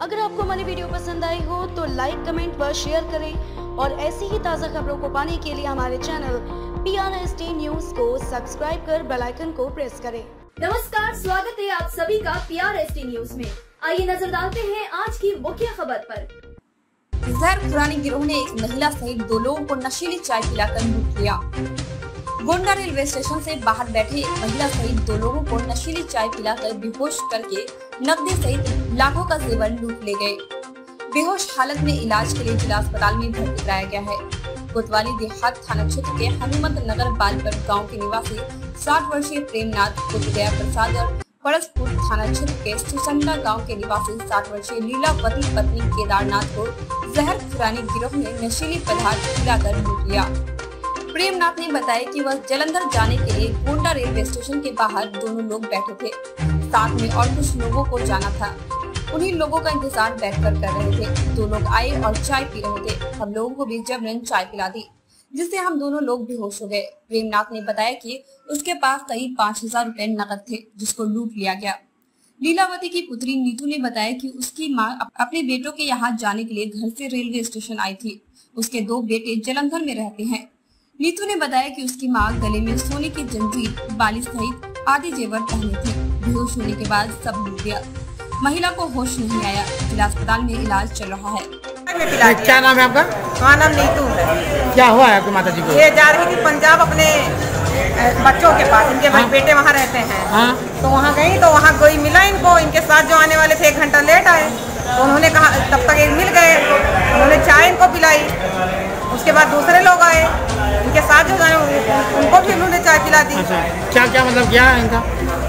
अगर आपको हमारी वीडियो पसंद आई हो तो लाइक कमेंट व शेयर करें और ऐसी ही ताज़ा खबरों को पाने के लिए हमारे channel P R S T news को सब्सक्राइब कर बेल आइकन को प्रेस करें। नमस्कार, स्वागत है आप सभी का P R S T news में। आइए नज़र डालते हैं आज की मुख्य खबर पर। जहर खुरानी गिरोह ने एक महिला सहित दो लोगों को नशीली चाय पिलाकर लूट लिया। गोंडा रेलवे स्टेशन से बाहर बैठे एक महिला सहित दो लोगों को नशीली चाय पिलाकर बेहोश करके नकदी सहित लाखों का जेवर लूट ले गए। बेहोश हालत में इलाज के लिए जिला अस्पताल में भर्ती कराया गया है। कोतवाली देहात थाना क्षेत्र के हनुमत नगर बालपर गाँव के निवासी साठ वर्षीय प्रेमनाथ कुटुदया प्रसाद और परसपुर थाना क्षेत्र के सुसंडा गाँव के निवासी साठ वर्षीय लीलावती पत्नी केदारनाथ को जहर खुरानी गिरोह ने नशीली पदार्थ खिलाकर लूट लिया। प्रेमनाथ ने बताया कि वह जलंधर जाने के लिए गोंडा रेलवे स्टेशन के बाहर दोनों लोग बैठे थे। साथ में और कुछ लोगों को जाना था। उन्हीं लोगों का इंतज़ार बैठकर कर रहे थे। दो लोग आए और चाय पी रहे थे। हम लोगों को भी जबरन चाय पिला दी, जिससे हम दोनों लोग बेहोश हो गए। प्रेमनाथ ने बताया कि उसके पास करीब पाँच हज़ार रूपए नकद थे, जिसको लूट लिया गया। लीलावती की पुत्री नीतू ने बताया कि उसकी माँ अपने बेटों के यहाँ जाने के लिए घर से रेलवे स्टेशन आई थी। उसके दो बेटे जलंधर में रहते हैं। नीतू ने बताया कि उसकी माँ गले में सोने की जंजीर बाली सहित आदि जेवर पहने थे। बेहोश होने के बाद सब लूट गया महिला को होश नहीं आया। जिला अस्पताल में इलाज चल रहा है। क्या नाम है आपका? हाँ नाम नीतू है। क्या हुआ है आपकी माता जी को? ये जा रही थी पंजाब अपने बच्चों के पास। इनके हाँ? बेटे वहाँ रहते हैं। हाँ? तो वहाँ गई तो वहाँ कोई मिला इनको? इनके साथ जो आने वाले थे एक घंटा लेट आए। तो उन्होंने कहा तब तक एक मिल गए। उन्होंने चाय इनको पिलाई। उसके बाद दूसरे लोग आए। इनके साथ जो उनको भी उन्होंने चाय पिला दी। अच्छा। क्या क्या मतलब क्या है इनका?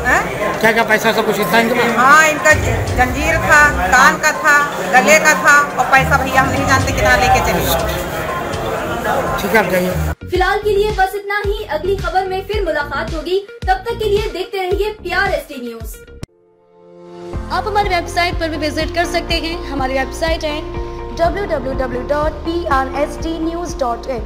है? क्या क्या पैसा सब कुछ था इनके हाँ इनका जंजीर था कान का था गले का था और पैसा भैया हम नहीं जानते कितना लेके चले। ठीक है आप जाइए। फ़िलहाल के लिए बस इतना ही। अगली खबर में फिर मुलाकात होगी। तब तक के लिए देखते रहिए प्यार एस टी न्यूज़। आप हमारी वेबसाइट पर भी विज़िट कर सकते हैं। हमारी वेबसाइट है www.prstnews.in